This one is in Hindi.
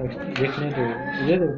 देखने दो ये दो